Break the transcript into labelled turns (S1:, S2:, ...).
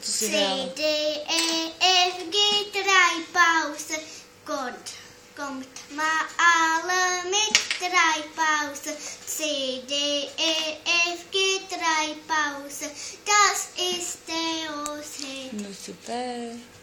S1: Tu
S2: C. D, E, F, G, 3, paus, conta conta, mas alle mit drei paus, C, D, E, F, G, 3, paus, Das este, o, C.
S1: No, super.